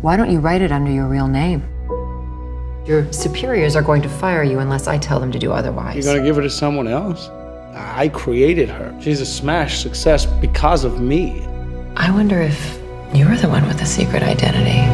Why don't you write it under your real name? Your superiors are going to fire you unless I tell them to do otherwise. You're gonna give it to someone else? I created her. She's a smash success because of me. I wonder if you're the one with the secret identity.